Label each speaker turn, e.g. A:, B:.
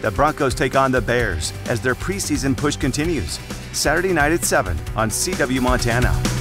A: the Broncos take on the Bears as their preseason push continues. Saturday night at 7 on CW Montana.